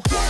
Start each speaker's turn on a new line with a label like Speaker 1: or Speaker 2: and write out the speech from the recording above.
Speaker 1: go.